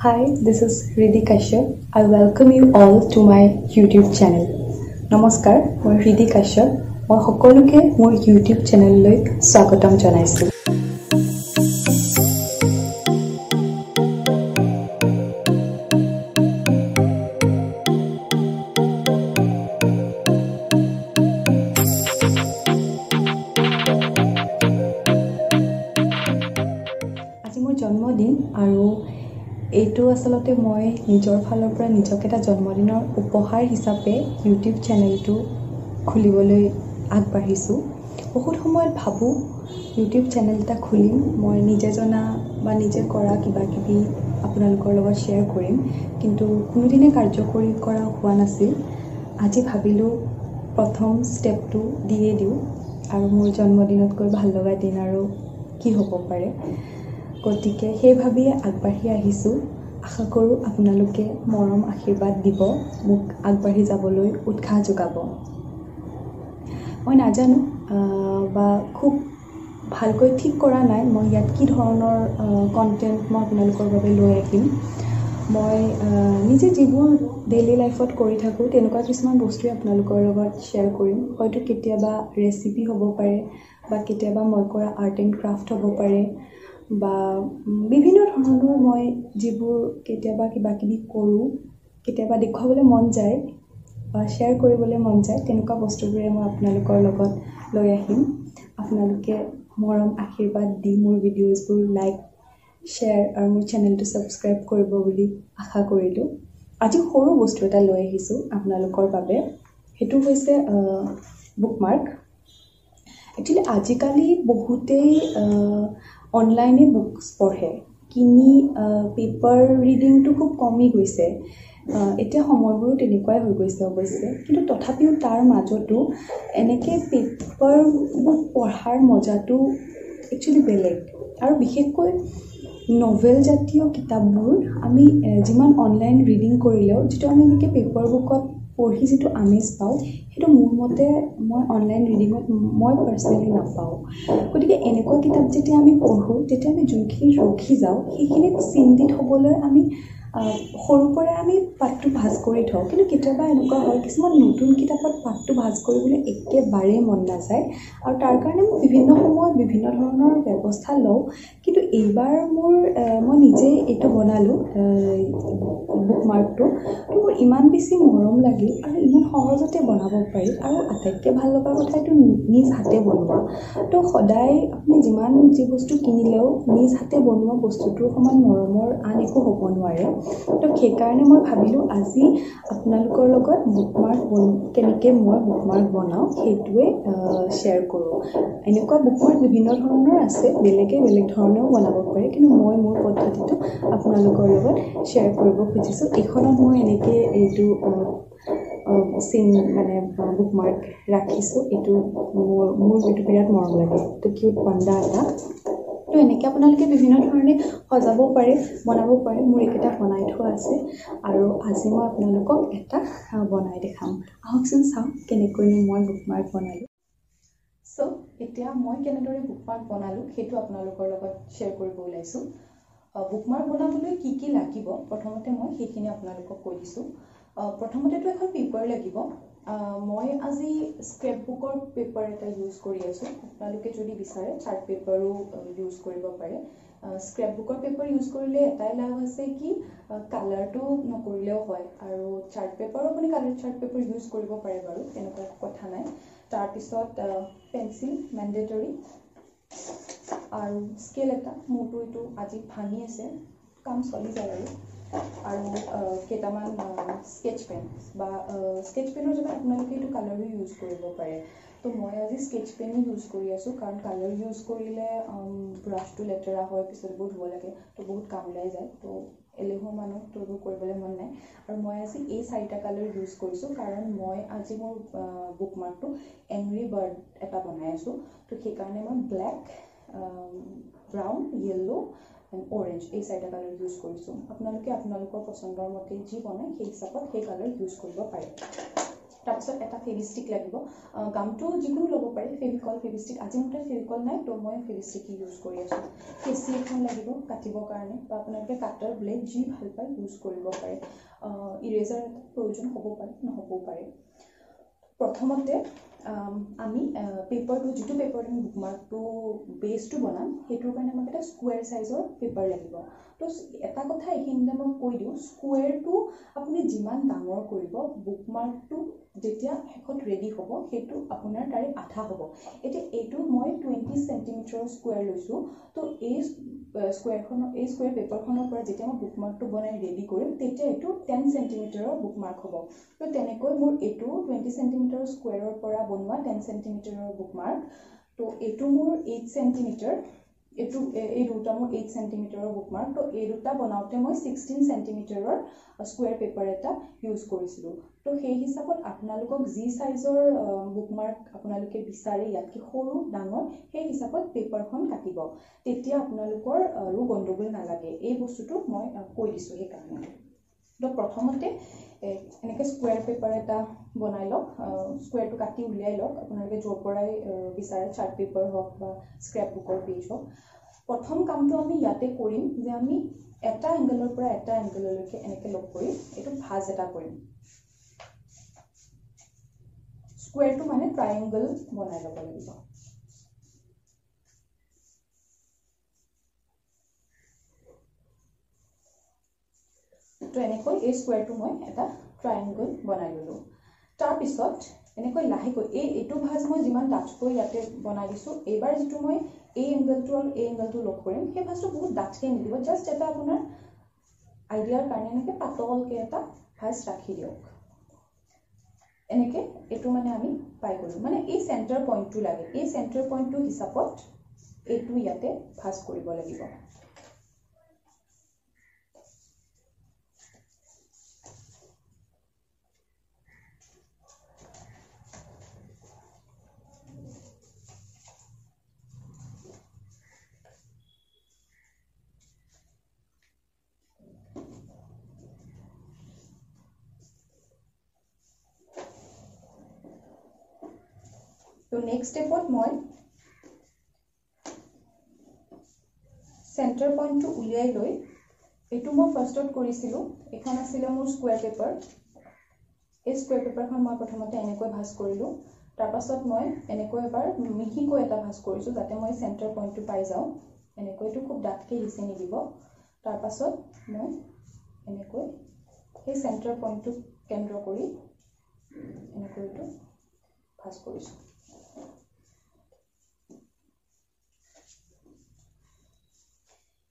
Hi, this is Riddhi Kashyap. I welcome you all to my YouTube channel. নমস্কাৰ মই হৃদি কাশ্যপ মই সকলোকে মোৰ ইউটিউব চেনেললৈ স্বাগতম জনাইছোঁ আজি মোৰ জন্মদিন আৰু এইটো আচলতে মই নিজৰ ফালৰ পৰা নিজক এটা জন্মদিনৰ উপহাৰ হিচাপে ইউটিউব চেনেলটো খুলিবলৈ আগবাঢ়িছোঁ। বহুত সময়ত ভাবোঁ ইউটিউব চেনেল এটা খুলিম মই নিজে জনা বা নিজে কৰা কিবা কিবি আপোনালোকৰ লগত শ্বেয়াৰ কৰিম কিন্তু কোনোদিনে কাৰ্যকৰী কৰা হোৱা নাছিল। আজি ভাবিলোঁ প্ৰথম ষ্টেপটো দিয়ে দিওঁ আৰু মোৰ জন্মদিনতকৈ ভাল লগা দিন আৰু কি হ'ব পাৰে। গতিকে সেই ভাবিয়ে আগবাঢ়ি আহিছোঁ। আশা কৰোঁ আপোনালোকে মৰম আশীৰ্বাদ দিব মোক আগবাঢ়ি যাবলৈ উৎসাহ যোগাব। মই নাজানো বা খুব ভালকৈ ঠিক কৰা নাই মই ইয়াত কি ধৰণৰ কণ্টেণ্ট মই আপোনালোকৰ বাবে লৈ আহিম। মই নিজে যিবোৰ ডেইলি লাইফত কৰি থাকোঁ তেনেকুৱা কিছুমান বস্তুৱে আপোনালোকৰ লগত শ্বেয়াৰ কৰিম। হয়তো কেতিয়াবা ৰেচিপি হ'ব পাৰে বা কেতিয়াবা মই কৰা আৰ্ট এণ্ড ক্ৰাফ্ট হ'ব পাৰে। বা বিভিন্ন ধৰণৰ মই যিবোৰ কেতিয়াবা কিবা কিবি কৰোঁ কেতিয়াবা দেখুৱাবলৈ মন যায় বা শ্বেয়াৰ কৰিবলৈ মন যায় তেনেকুৱা বস্তুবোৰে মই আপোনালোকৰ লগত লৈ আহিম। আপোনালোকে মৰম আশীৰ্বাদ দি মোৰ ভিডিঅ'জবোৰ লাইক শ্বেয়াৰ আৰু মোৰ চেনেলটো ছাবস্ক্ৰাইব কৰিব বুলি আশা কৰিলোঁ। আজি সৰু বস্তু এটা লৈ আহিছোঁ আপোনালোকৰ বাবে। সেইটো হৈছে বুকমাৰ্ক একচুৱেলি আজিকালি বহুতেই অনলাইনে বুকছ পঢ়ে। কিনি পেপাৰ ৰিডিংটো খুব কমি গৈছে। এতিয়া সময়বোৰো তেনেকুৱাই হৈ গৈছে অৱশ্যে। কিন্তু তথাপিও তাৰ মাজতো এনেকৈ পেপাৰ বুক পঢ়াৰ মজাটো একচুৱেলি বেলেগ। আৰু বিশেষকৈ নভেল জাতীয় কিতাপবোৰ আমি যিমান অনলাইন ৰিডিং কৰিলেও যিটো আমি এনেকৈ পেপাৰ বুকত পঢ়ি যিটো আমেজ পাওঁ সেইটো মোৰ মতে মই অনলাইন ৰিডিঙত মই পাৰ্চনেলি নাপাওঁ। গতিকে এনেকুৱা কিতাপ যেতিয়া আমি পঢ়োঁ তেতিয়া আমি যোনখিনি ৰখি যাওঁ সেইখিনিত চিন্তিত হ'বলৈ আমি সৰুৰ পৰাই আমি পাঠটো ভাজ কৰি থওঁ। কিন্তু কেতিয়াবা এনেকুৱা হয় কিছুমান নতুন কিতাপত পাঠটো ভাজ কৰিবলৈ একেবাৰেই মন নাযায়। আৰু তাৰ কাৰণে মই বিভিন্ন সময়ত বিভিন্ন ধৰণৰ ব্যৱস্থা লওঁ। কিন্তু এইবাৰ মোৰ মই নিজে এইটো বনালোঁ বুকমাৰ্কটো তো মোৰ ইমান বেছি মৰম লাগিল আৰু ইমান সহজতে বনাব পাৰি আৰু আটাইতকৈ ভাল লগা কথা এইটো নিজ হাতে বনোৱা। তো সদায় আপুনি যিমান যি বস্তু কিনিলেও নিজ হাতে বনোৱা বস্তুটোৰ সমান মৰমৰ আন একো হ'ব নোৱাৰে। তো সেইকাৰণে মই ভাবিলোঁ আজি আপোনালোকৰ লগত বুকমাৰ্ক বন কেনেকৈ মই বুকমাৰ্ক বনাওঁ সেইটোৱে শ্বেয়াৰ কৰোঁ। এনেকুৱা বুকমাৰ্ক বিভিন্ন ধৰণৰ আছে বেলেগে বেলেগ ধৰণেও বনাব পাৰে কিন্তু মই মোৰ পদ্ধতিটো আপোনালোকৰ লগত শ্বেয়াৰ কৰিব খুজিছোঁ। এইখনত মই এনেকৈ এইটো চিন মানে বুকমাৰ্ক ৰাখিছোঁ। এইটো মোৰ মোৰ এইটো বিৰাট মৰম লাগে। এইটো কিউট পাণ্ডা এটা। তো এনেকৈ আপোনালোকে বিভিন্ন ধৰণে সজাব পাৰে বনাব পাৰে। মোৰ এইকেইটা বনাই থোৱা আছে আৰু আজি মই আপোনালোকক এটা বনাই দেখাম। আহকচোন চাওঁ কেনেকৈনো মই বুকমাৰ্ক বনালোঁ। চ' এতিয়া মই কেনেদৰে বুকমাৰ্ক বনালোঁ সেইটো আপোনালোকৰ লগত শ্বেয়াৰ কৰিব ওলাইছোঁ। বুকমাৰ্ক বনাবলৈ কি কি লাগিব? প্ৰথমতে মই সেইখিনি আপোনালোকক কৈ দিছোঁ। প্ৰথমতেতো এখন পেপাৰ লাগিব। মই আজি স্ক্ৰেপ বুকৰ পেপাৰ এটা ইউজ কৰি আছোঁ। আপোনালোকে যদি বিচাৰে চাৰ্ট পেপাৰো ইউজ কৰিব পাৰে। স্ক্ৰেপ বুকৰ পেপাৰ ইউজ কৰিলে এটাই লাভ আছে কি কালাৰটো নকৰিলেও হয়। আৰু চাৰ্ট পেপাৰো আপুনি কালাৰ চাৰ্ট পেপাৰ ইউজ কৰিব পাৰে বাৰু তেনেকুৱা কথা নাই। তাৰপিছত পেঞ্চিল মেণ্ডেটৰী আৰু স্কেল এটা মোৰতো এইটো আজি ভাঙি আছে কাম চলি যায় আৰু। আৰু আহ, কেইটামান স্কেচ পেন বা স্কেচ পেনৰ জেগাত আপোনালোকে এইটো কালাৰো ইউজ কৰিব পাৰে। তো মই আজি স্কেচ পেনেই ইউজ কৰি আছোঁ কাৰণ কালাৰ ইউজ কৰিলে ব্ৰাছটো লেতেৰা হয় পিছত বহুত ধুব লাগে তো বহুত কাম ওলাই যায়। তো এলেহুৱা মানুহ তো এইবোৰ কৰিবলৈ মন নাই। আৰু মই আজি এই চাৰিটা কালাৰ ইউজ কৰিছোঁ কাৰণ মই আজি মোৰ বুকমাৰ্কটো এংৰি বাৰ্ড এটা বনাই আছোঁ। তো সেইকাৰণে মই black brown yellow' and orange এই চাৰিটা কালাৰ ইউজ কৰিছোঁ। আপোনালোকে আপোনালোকৰ পচন্দৰ মতে যি বনায় সেই হিচাপত সেই কালাৰ ইউজ কৰিব পাৰে। তাৰপিছত এটা ফেভিষ্টিক লাগিব। গামটো যিকোনো ল'ব পাৰে ফেভিকল ফেভিষ্টিক আজি মোৰ তাত ফেভিকল নাই তো মই ফেভিষ্টিক ইউজ কৰি আছোঁ। কেঁচি এখন লাগিব কাটিবৰ কাৰণে বা আপোনালোকে কাটাৰ ব্লেড যি ভাল পায় ইউজ কৰিব পাৰে। ইৰেজাৰ এটা প্ৰয়োজন হ'ব পাৰে নহ'বও পাৰে। প্ৰথমতে আমি পেপাৰটো যিটো পেপাৰত আমি বুকমাৰ্কটো বেছটো বনাম সেইটোৰ কাৰণে আমাক এটা স্কুৱেৰ চাইজৰ পেপাৰ লাগিব। তো এটা কথা এইখিনিতে মই কৈ দিওঁ স্কুৱেৰটো আপুনি যিমান ডাঙৰ কৰিব বুকমাৰ্কটো যেতিয়া শেষত ৰেডি হ'ব সেইটো আপোনাৰ তাৰে আধা হ'ব। এতিয়া এইটো মই টুৱেণ্টি চেণ্টিমিটাৰৰ স্কুৱেৰ লৈছোঁ তো এই স্কুৱেৰখনৰ এই স্কুৱেৰ পেপাৰখনৰ পৰা যেতিয়া মই বুকমাৰ্কটো বনাই ৰেডি কৰিম তেতিয়া এইটো টেন চেণ্টিমিটাৰৰ বুকমাৰ্ক হ'ব। তো তেনেকৈ মোৰ এইটো টুৱেণ্টি চেণ্টিমিটাৰৰ স্কুৱেৰৰ পৰা বনোৱা টেন চেণ্টিমিটাৰৰ বুকমাৰ্ক তো এইটো মোৰ এইট চেণ্টিমিটাৰ এইটো এই দুটা মোৰ এইট চেণ্টিমিটাৰৰ বুকমাৰ্ক তো এই দুটা বনাওঁতে মই ছিক্সটিন চেণ্টিমিটাৰৰ স্কুৱেৰ পেপাৰ এটা ইউজ কৰিছিলোঁ। তো সেই হিচাপত আপোনালোকক যি চাইজৰ বুকমাৰ্ক আপোনালোকে বিচাৰে ইয়াতকৈ সৰু ডাঙৰ সেই হিচাপত পেপাৰখন কাটিব। তেতিয়া আপোনালোকৰ আৰু গণ্ডগোল নালাগে। এই বস্তুটো মই কৈ দিছোঁ সেইকাৰণে। তো প্ৰথমতে এনেকৈ স্কুৱেৰ পেপাৰ এটা বনাই লওক স্কুৱেৰটো কাটি উলিয়াই লওক আপোনালোকে য'ৰ পৰাই বিচাৰে চাৰ্ট পেপাৰ হওক বা স্ক্ৰেপ বুকৰ পেজ হওক। প্ৰথম কামটো আমি ইয়াতে কৰিম যে আমি এটা এংগেলৰ পৰা এটা এংগেললৈকে এনেকৈ লগ কৰি এইটো ভাজ এটা কৰিম। স্কুৱেৰটো মানে ট্ৰাইংগল বনাই ল'ব লাগিব। তো এনেকৈ এই স্কুৱেৰটো মই এটা ট্ৰাইংগল বনাই ল'লোঁ। তাৰপিছত এনেকৈ লাহেকৈ এই এইটো ভাজ মই যিমান ডাঠকৈ ইয়াতে বনাই দিছোঁ এইবাৰ যিটো মই এই এংগলটো আৰু এই এংগলটো লগ কৰিম সেই ভাজটো বহুত ডাঠকৈ নিদিব জাষ্ট এটা আপোনাৰ আইডিয়াৰ কাৰণে এনেকৈ পাতলকৈ এটা ভাজ ৰাখি দিয়ক। এনেকৈ এইটো মানে আমি পাই গ'লোঁ। মানে এই চেণ্টাৰ পইণ্টটো লাগে। এই চেণ্টাৰ পইণ্টটো হিচাপত এইটো ইয়াতে ভাজ কৰিব লাগিব। তো নেক্সট ষ্টেপত মই চেণ্টাৰ পইণ্টটো উলিয়াই লৈ এইটো মই ফাৰ্ষ্টত কৰিছিলোঁ। এইখন আছিলে মোৰ স্কুৱেৰ পেপাৰ এই স্কুৱেৰ পেপাৰখন মই প্ৰথমতে এনেকৈ ভাজ কৰিলোঁ। তাৰপাছত মই এনেকৈ এবাৰ মিহিকৈ এটা ভাজ কৰিছোঁ যাতে মই চেণ্টাৰ পইণ্টটো পাই যাওঁ। এনেকৈতো খুব ডাঠকৈ সিঁচি নিদিব। তাৰপাছত মই এনেকৈ সেই চেণ্টাৰ পইণ্টটো কেন্দ্ৰ কৰি এনেকৈ এইটো ভাজ কৰিছোঁ।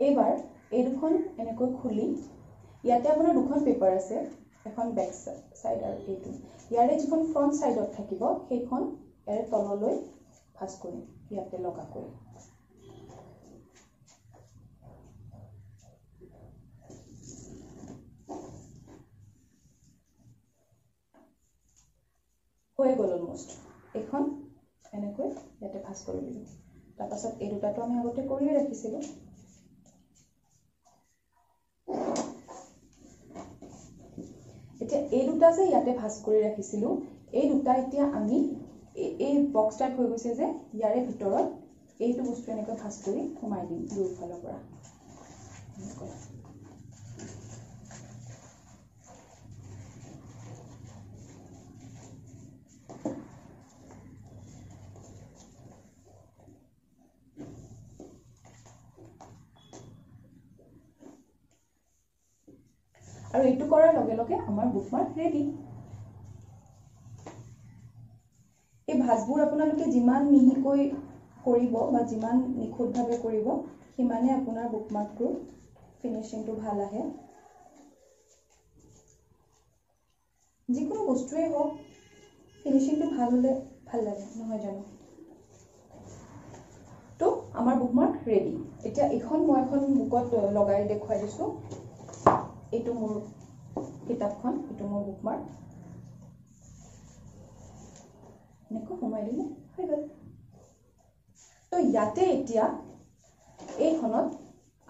এইবাৰ এই দুখন এনেকৈ খুলি ইয়াতে আপোনাৰ দুখন পেপাৰ আছে এখন বেক চাইড আৰু এইটো। ইয়াৰে যিখন ফ্ৰণ্ট ছাইডত থাকিব সেইখন ইয়াৰে তললৈ ভাজ কৰিম ইয়াতে লগাকৈ হৈ গ'ল অলমষ্ট এইখন এনেকৈ ইয়াতে ভাজ কৰি দিলোঁ। তাৰপাছত এই দুটাটো আমি আগতে কৰিয়ে ৰাখিছিলোঁ এতিয়া এই দুটা যে ইয়াতে ভাজ কৰি ৰাখিছিলোঁ এই দুটা এতিয়া আমি এই বক্স টাইপ হৈ গৈছে যে ইয়াৰে ভিতৰত এইটো বস্তু এনেকৈ ভাজ কৰি সোমাই দিম দুয়োফালৰ পৰা। আৰু এইটো কৰাৰ লগে লগে আমাৰ বুকমাৰ্ক ৰেডি এই ভাজবোৰ আপোনালোকে যিমান মিহিকৈ কৰিব বা যিমান নিখুঁতভাৱে কৰিব সিমানে আপোনাৰ বুকমাৰ্কটোৰ ফিনিচিংটো ভাল আহে। যিকোনো বস্তুৱেই হওক ফিনিচিংটো ভাল হ'লে ভাল লাগে নহয় জানো? তো আমাৰ বুকমাৰ্ক ৰেডি এতিয়া এইখন মই এখন বুকত লগাই দেখুৱাই দিছোঁ। এইটো মোৰ কিতাপখন এইটো মোৰ বুকমাৰ্ক এনেকৈ সোমাই দিলে হৈ গ'ল। তো ইয়াতে এতিয়া এইখনত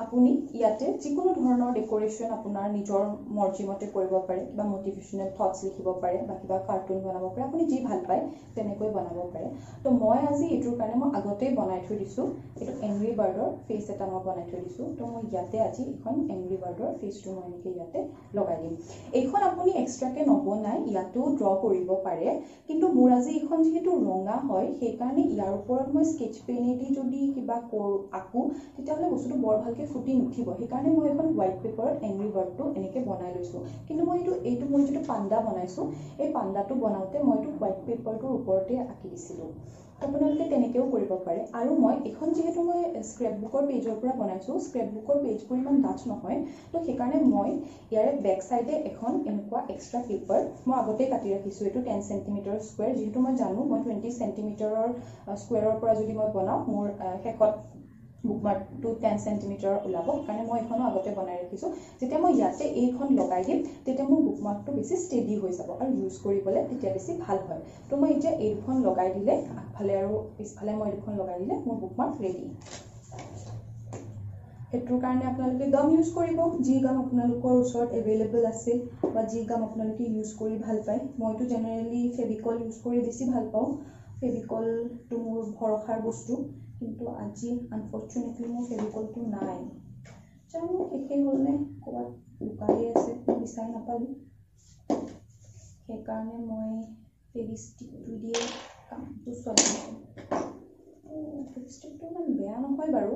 আপুনি ইয়াতে যিকোনো ধৰণৰ ডেক'ৰেশ্যন আপোনাৰ নিজৰ মৰ্জিমতে কৰিব পাৰে কিবা মটিভেশ্যনেল থটছ লিখিব পাৰে বা কিবা কাৰ্টুন বনাব পাৰে আপুনি যি ভাল পায় তেনেকৈ বনাব পাৰে। তো মই আজি এইটোৰ কাৰণে মই আগতেই বনাই থৈ দিছোঁ। এইটো এংগ্ৰি বাৰ্ডৰ ফেচ এটা মই বনাই থৈ দিছোঁ। তো মই ইয়াতে আজি এইখন এংগ্ৰি বাৰ্ডৰ ফেচটো মই এনেকৈ ইয়াতে লগাই দিম। এইখন আপুনি এক্সট্ৰাকৈ নবনাই ইয়াতো ড্ৰ কৰিব পাৰে। কিন্তু মোৰ আজি এইখন যিহেতু ৰঙা হয় সেইকাৰণে ইয়াৰ ওপৰত মই স্কেচ পেনেদি যদি কিবা কৰোঁ আঁকো তেতিয়াহ'লে বস্তুটো বৰ ভালকৈ ফুটি নুঠিব। সেইকাৰণে মই এখন হোৱাইট পেপাৰত এংগ্ৰি বাৰ্ডটো এনেকৈ বনাই লৈছোঁ। কিন্তু মই এইটো এইটো মই যিটো পাণ্ডা বনাইছোঁ এই পাণ্ডাটো বনাওঁতে মই এইটো হোৱাইট পেপাৰটোৰ ওপৰতে আঁকি দিছিলোঁ। আপোনালোকে তেনেকৈও কৰিব পাৰে। আৰু মই এইখন যিহেতু মই স্ক্ৰেপ বুকৰ পেজৰ পৰা বনাইছোঁ স্ক্ৰেপ বুকৰ পেজবোৰ ইমান ডাঠ নহয় তো সেইকাৰণে মই ইয়াৰে বেক চাইডে এখন এনেকুৱা এক্সট্ৰা পেপাৰ মই আগতেই কাটি ৰাখিছোঁ। এইটো টেন চেণ্টিমিটাৰ স্কুৱেৰ যিহেতু মই জানো মই টুৱেণ্টি চেণ্টিমিটাৰৰ স্কুৱেৰৰ পৰা যদি মই বনাওঁ মোৰ শেষত বুকমাৰ্কটো টেন চেণ্টিমিটাৰ ওলাব। সেইকাৰণে মই এইখনো আগতে বনাই ৰাখিছোঁ। যেতিয়া মই ইয়াতে এইখন লগাই দিম তেতিয়া মোৰ বুকমাৰ্কটো বেছি ষ্টেডি হৈ যাব আৰু ইউজ কৰিবলৈ তেতিয়া বেছি ভাল হয়। তো মই এতিয়া এই দুখন লগাই দিলে আগফালে আৰু পিছফালে মই দুখন লগাই দিলে মোৰ বুকমাৰ্ক ৰেডি সেইটোৰ কাৰণে আপোনালোকে গাম ইউজ কৰিব। যি গাম আপোনালোকৰ ওচৰত এভেইলেবল আছে বা যি গাম আপোনালোকে ইউজ কৰি ভাল পায়। মইতো জেনেৰেলি ফেভিকল ইউজ কৰি বেছি ভাল পাওঁ। ফেভিকলটো মোৰ ভৰসাৰ বস্তু। কিন্তু আজি আনফৰ্চুনেটলি মোৰ ফেভিকলটো নাই জানো শেষেই হ'ল নে ক'ৰবাত লুকাই আছে মই বিচাৰি নাপালোঁ সেইকাৰণে মই ফেভিষ্টিকটো দিয়ে কামটো চলাইছোঁ ফেভিষ্টিকটো ইমান বেয়া নহয় বাৰু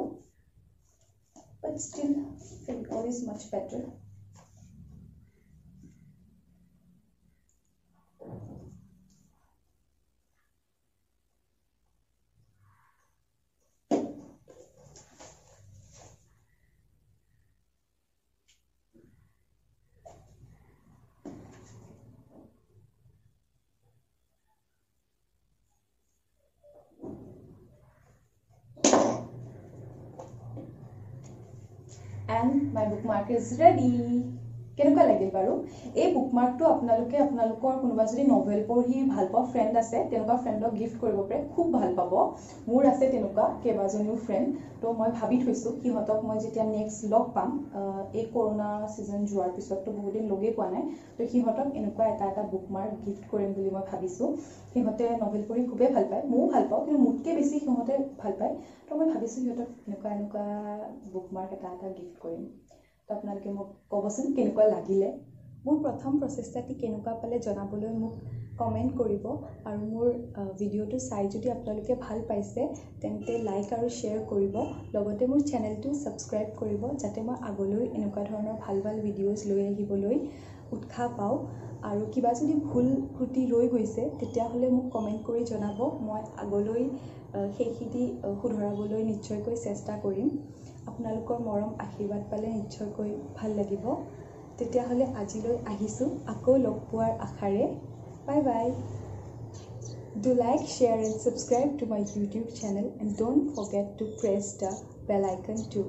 but still Fevicol is much better and my bookmark is ready কেনেকুৱা লাগিল বাৰু? এই বুক মাৰ্কটো আপোনালোকে আপোনালোকৰ কোনোবা যদি নভেল পঢ়ি ভাল পোৱা ফ্ৰেণ্ড আছে তেনেকুৱা ফ্ৰেণ্ডক গিফ্ট কৰিব পাৰে খুব ভাল পাব। মোৰ আছে তেনেকুৱা কেইবাজনীও ফ্ৰেণ্ড তো মই ভাবি থৈছোঁ সিহঁতক মই যেতিয়া নেক্সট লগ পাম এই কৰোণা ছিজন যোৱাৰ পিছততো বহুদিন লগেই পোৱা নাই তো সিহঁতক এনেকুৱা এটা এটা বুক মাৰ্ক গিফ্ট কৰিম বুলি মই ভাবিছোঁ। সিহঁতে নভেল পঢ়ি খুবেই ভাল পায় ময়ো ভাল পাওঁ কিন্তু মোতকৈ বেছি সিহঁতে ভাল পায়। তো মই ভাবিছোঁ সিহঁতক এনেকুৱা এনেকুৱা বুক মাৰ্ক এটা এটা গিফ্ট কৰিম। তো আপোনালোকে মোক ক'বচোন কেনেকুৱা লাগিলে? মোৰ প্ৰথম প্ৰচেষ্টাটি কেনেকুৱা পালে জনাবলৈ মোক কমেণ্ট কৰিব আৰু মোৰ ভিডিঅ'টো চাই যদি আপোনালোকে ভাল পাইছে তেন্তে লাইক আৰু শ্বেয়াৰ কৰিব। লগতে মোৰ চেনেলটো ছাবস্ক্ৰাইব কৰিব যাতে মই আগলৈ এনেকুৱা ধৰণৰ ভাল ভাল ভিডিঅ'জ লৈ আহিবলৈ উৎসাহ পাওঁ। আৰু কিবা যদি ভুল ত্ৰুটি ৰৈ গৈছে তেতিয়াহ'লে মোক কমেণ্ট কৰি জনাব। মই আগলৈ সেইখিনি শুধৰাবলৈ নিশ্চয়কৈ চেষ্টা কৰিম। আপোনালোকৰ মৰম আশীৰ্বাদ পালে নিশ্চয়কৈ ভাল লাগিব। তেতিয়াহ'লে আজিলৈ আহিছোঁ। আকৌ লগ পোৱাৰ আশাৰে। Bye bye. Do like share and subscribe to my YouTube channel and don't forget to press the bell icon to